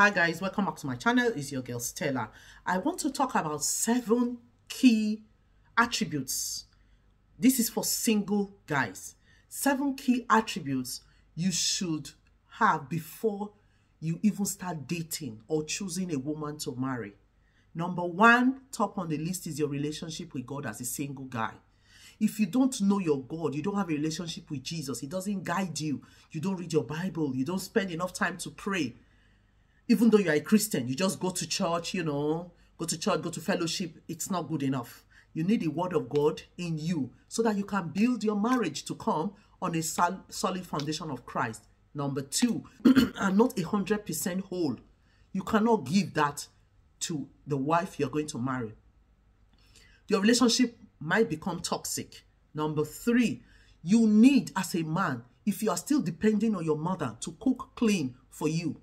Hi guys, welcome back to my channel. It's your girl Stella. I want to talk about seven key attributes. This is for single guys. Seven key attributes you should have before you even start dating or choosing a woman to marry. Number one, top on the list is your relationship with God as a single guy. If you don't know your God, you don't have a relationship with Jesus, He doesn't guide you, you don't read your Bible, you don't spend enough time to pray, even though you're a Christian, you just go to church, you know, go to church, go to fellowship, it's not good enough. You need the word of God in you so that you can build your marriage to come on a sol solid foundation of Christ. Number two, are not a hundred percent whole. You cannot give that to the wife you're going to marry. Your relationship might become toxic. Number three, you need as a man, if you are still depending on your mother to cook clean for you,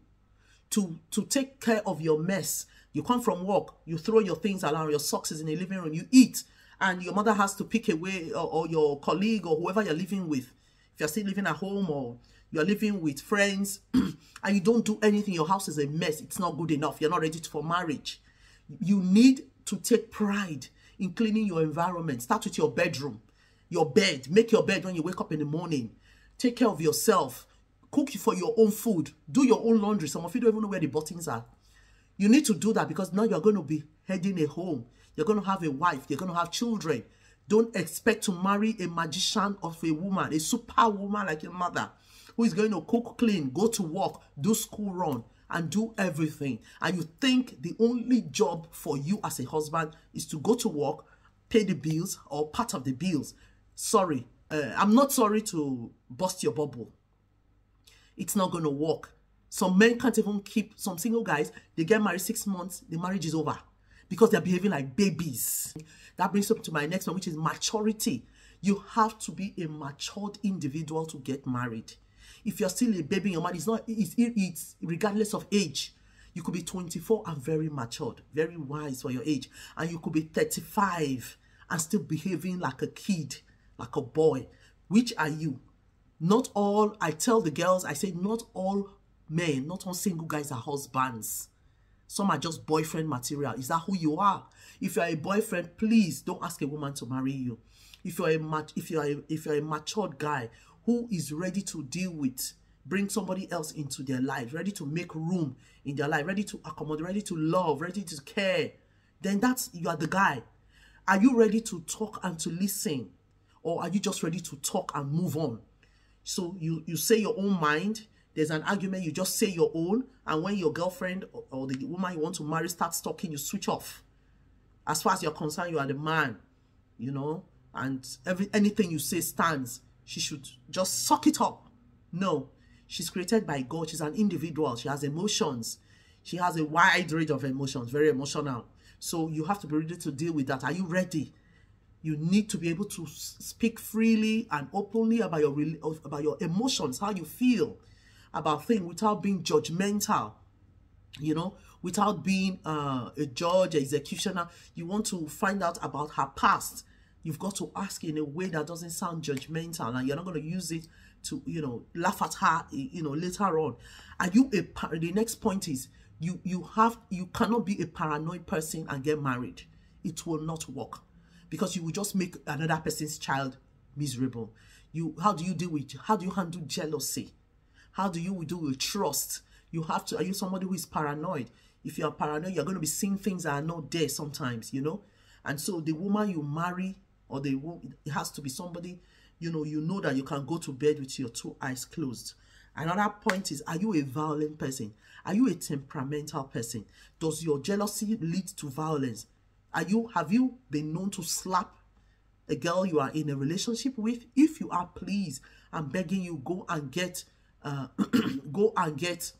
to, to take care of your mess. You come from work, you throw your things around, your socks is in the living room, you eat, and your mother has to pick away, or, or your colleague, or whoever you're living with. If you're still living at home, or you're living with friends, and you don't do anything, your house is a mess, it's not good enough, you're not ready for marriage. You need to take pride in cleaning your environment. Start with your bedroom, your bed. Make your bed when you wake up in the morning. Take care of yourself. Cook for your own food. Do your own laundry. Some of you don't even know where the buttons are. You need to do that because now you're going to be heading a home. You're going to have a wife. You're going to have children. Don't expect to marry a magician of a woman, a super woman like your mother, who is going to cook clean, go to work, do school run, and do everything. And you think the only job for you as a husband is to go to work, pay the bills or part of the bills. Sorry, uh, I'm not sorry to bust your bubble. It's not going to work. Some men can't even keep, some single guys, they get married six months, the marriage is over because they're behaving like babies. That brings up to my next one, which is maturity. You have to be a matured individual to get married. If you're still a baby in your mind, it's not, it's, it's regardless of age. You could be 24 and very matured, very wise for your age. And you could be 35 and still behaving like a kid, like a boy. Which are you? Not all, I tell the girls, I say not all men, not all single guys are husbands. Some are just boyfriend material. Is that who you are? If you're a boyfriend, please don't ask a woman to marry you. If you're a if you're a, if you're a matured guy who is ready to deal with, bring somebody else into their life, ready to make room in their life, ready to accommodate, ready to love, ready to care, then that's you are the guy. Are you ready to talk and to listen? Or are you just ready to talk and move on? So you, you say your own mind, there's an argument, you just say your own, and when your girlfriend or, or the woman you want to marry starts talking, you switch off. As far as you're concerned, you are the man, you know, and every anything you say stands she should just suck it up. No, she's created by God. She's an individual. She has emotions. She has a wide range of emotions, very emotional. So you have to be ready to deal with that. Are you ready? You need to be able to speak freely and openly about your about your emotions, how you feel about things without being judgmental. You know, without being uh, a judge, executioner. You want to find out about her past you've got to ask in a way that doesn't sound judgmental and you're not going to use it to you know laugh at her you know later on are you a the next point is you you have you cannot be a paranoid person and get married it will not work because you will just make another person's child miserable. You how do you deal with how do you handle jealousy? How do you deal with trust? You have to are you somebody who is paranoid? If you're paranoid you're going to be seeing things that are not there sometimes you know? And so the woman you marry or the it has to be somebody you know you know that you can go to bed with your two eyes closed. Another point is are you a violent person? Are you a temperamental person? Does your jealousy lead to violence are you have you been known to slap a girl you are in a relationship with if you are please i'm begging you go and get uh go and get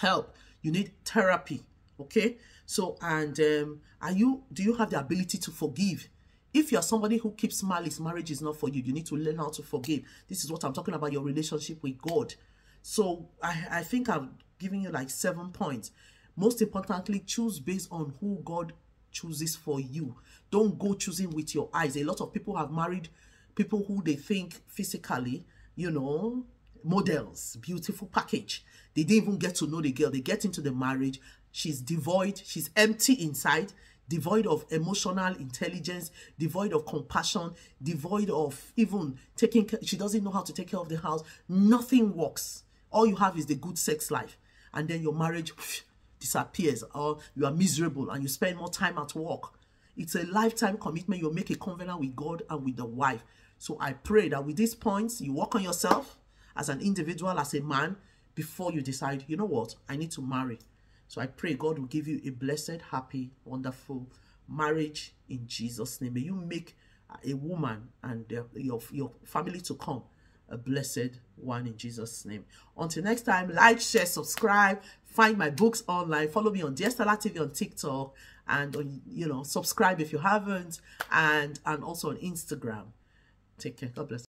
help you need therapy okay so and um are you do you have the ability to forgive if you're somebody who keeps malice, marriage is not for you. You need to learn how to forgive. This is what I'm talking about, your relationship with God. So I, I think I've given you like seven points. Most importantly, choose based on who God chooses for you. Don't go choosing with your eyes. A lot of people have married people who they think physically, you know, models, beautiful package. They didn't even get to know the girl. They get into the marriage. She's devoid. She's empty inside, devoid of emotional intelligence, devoid of compassion, devoid of even taking care. She doesn't know how to take care of the house. Nothing works. All you have is the good sex life. And then your marriage disappears or you are miserable and you spend more time at work. It's a lifetime commitment. You make a covenant with God and with the wife. So I pray that with these points, you work on yourself as an individual, as a man, before you decide, you know what, I need to marry. So I pray God will give you a blessed, happy, wonderful marriage in Jesus' name. May you make a woman and uh, your, your family to come a blessed one in Jesus' name. Until next time, like, share, subscribe, find my books online, follow me on Stella TV on TikTok, and on, you know, subscribe if you haven't, and and also on Instagram. Take care. God bless.